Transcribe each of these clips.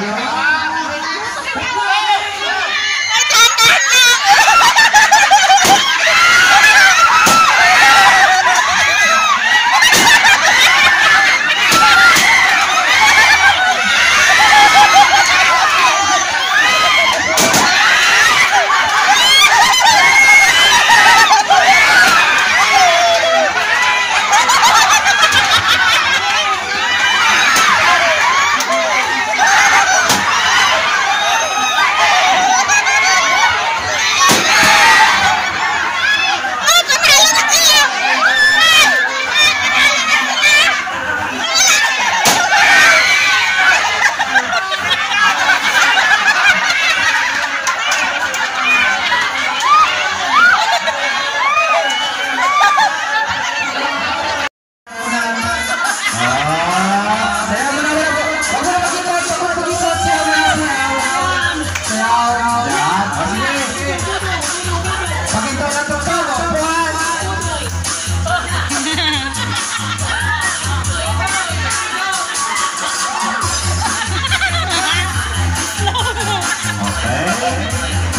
¡Ah! ¡Ah! ¡Ah! ¡Ah! ¡Ah!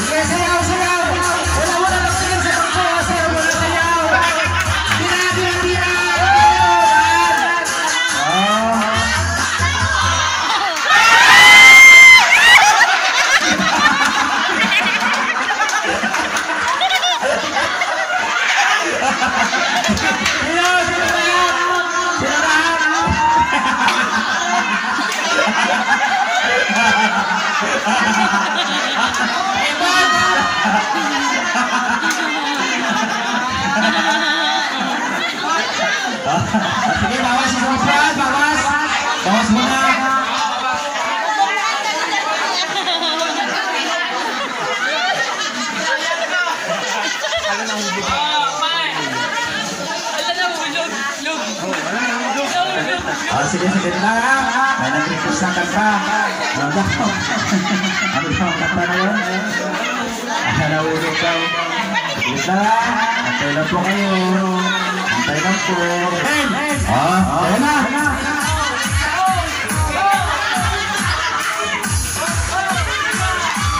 Desenhar os é, Sofran, bawas. Bawas muna. Oh, sige, sige na. May nag-request ng kanta. Ano daw? ano daw Na. Antay lang po kayo. Antay lang po. Ah, ayan na.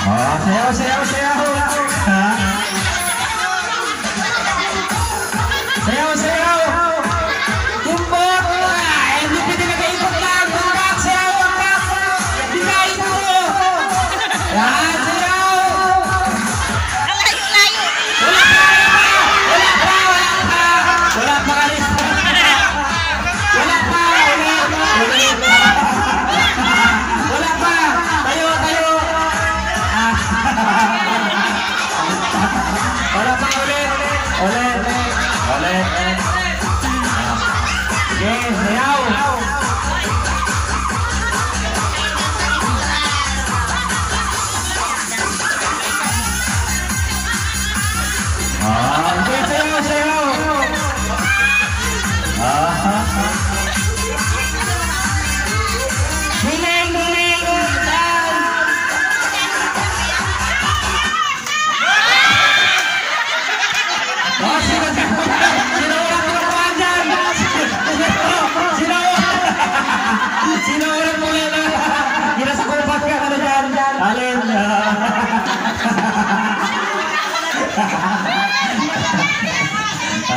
Ah, sayaw, sayaw, sayaw. Ha? Ah.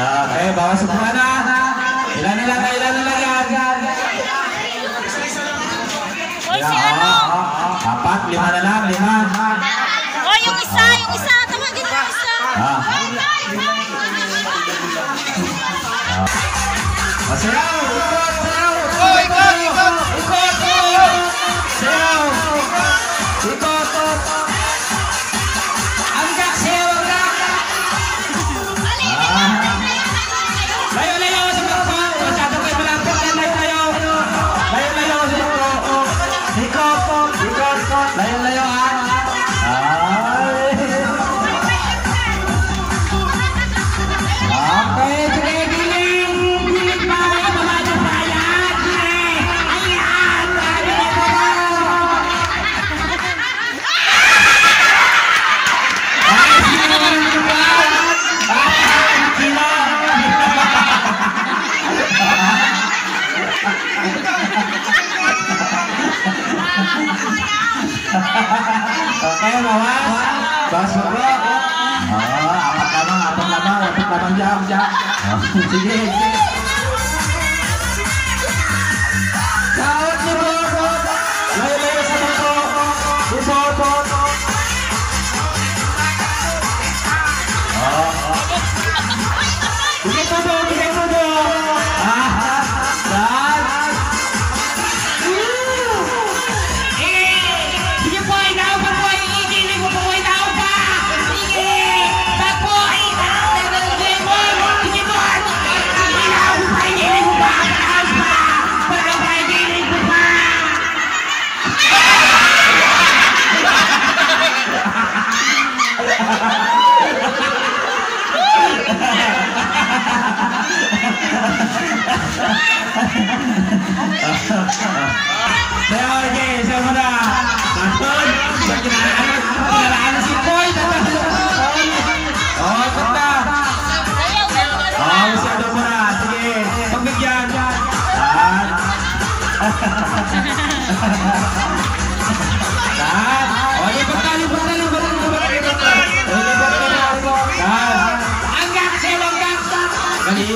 Okay, bawas sa mga na. Ilan na lang, ilan na lang yan. Hoy, si ano? Ah, ah, ah. Apat, lima na lang, lima. Oh, yung isa, yung isa. Tawagin yung isa. Ah. Ah, ngawas bahasa oh apa kamu apa kamu apa Kali